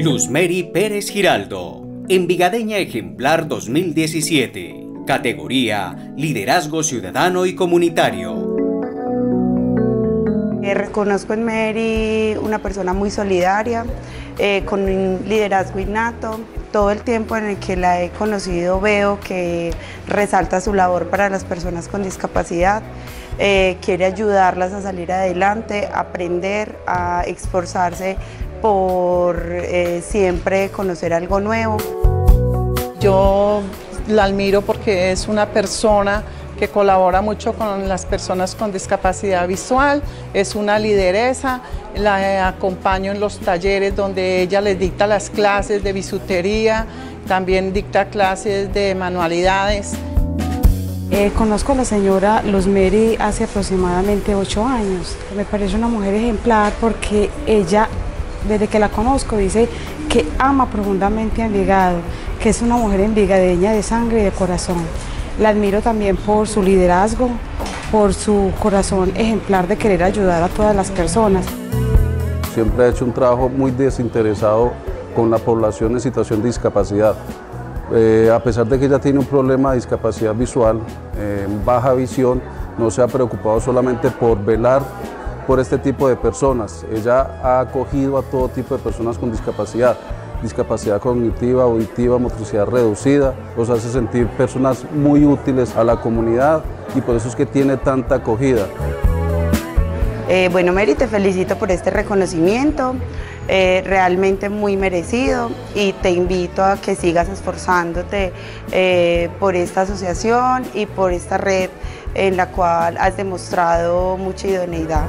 Luz Mary Pérez Giraldo, Envigadeña Ejemplar 2017, categoría Liderazgo Ciudadano y Comunitario. Eh, reconozco en Mary una persona muy solidaria, eh, con un liderazgo innato. Todo el tiempo en el que la he conocido veo que resalta su labor para las personas con discapacidad. Eh, quiere ayudarlas a salir adelante, aprender, a esforzarse por siempre conocer algo nuevo. Yo la admiro porque es una persona que colabora mucho con las personas con discapacidad visual, es una lideresa, la acompaño en los talleres donde ella les dicta las clases de bisutería, también dicta clases de manualidades. Eh, conozco a la señora Luzmeri hace aproximadamente ocho años. Me parece una mujer ejemplar porque ella, desde que la conozco, dice que ama profundamente a Envigado, que es una mujer envigadeña de sangre y de corazón. La admiro también por su liderazgo, por su corazón ejemplar de querer ayudar a todas las personas. Siempre ha hecho un trabajo muy desinteresado con la población en situación de discapacidad. Eh, a pesar de que ella tiene un problema de discapacidad visual, eh, baja visión, no se ha preocupado solamente por velar por este tipo de personas. Ella ha acogido a todo tipo de personas con discapacidad discapacidad cognitiva, auditiva, motricidad reducida, los hace sentir personas muy útiles a la comunidad y por eso es que tiene tanta acogida. Eh, bueno, Mary, te felicito por este reconocimiento, eh, realmente muy merecido y te invito a que sigas esforzándote eh, por esta asociación y por esta red en la cual has demostrado mucha idoneidad.